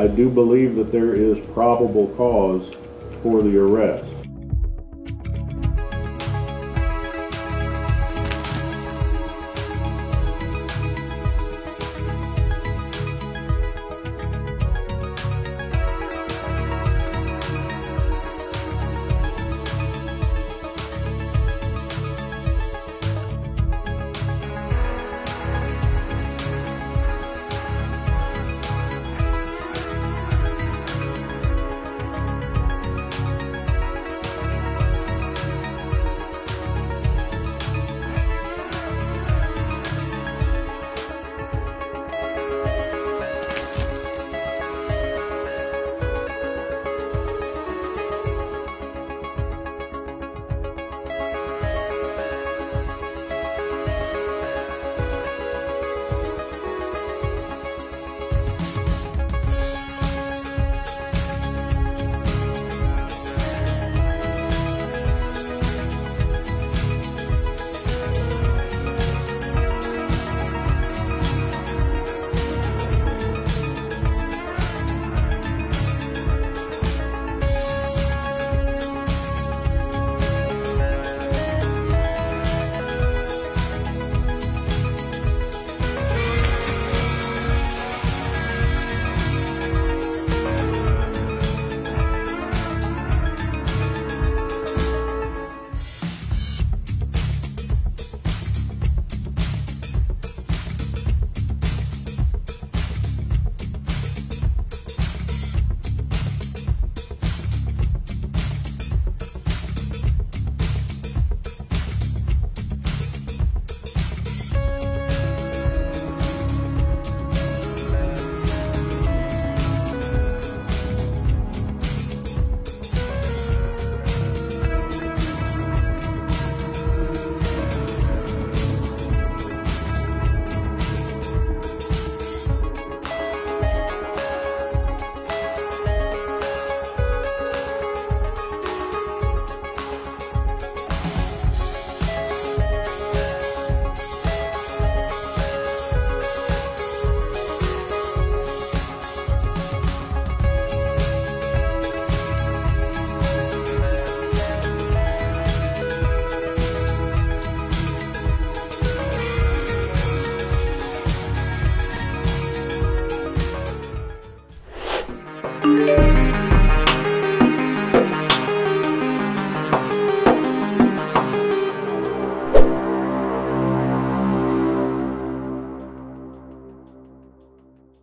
I do believe that there is probable cause for the arrest.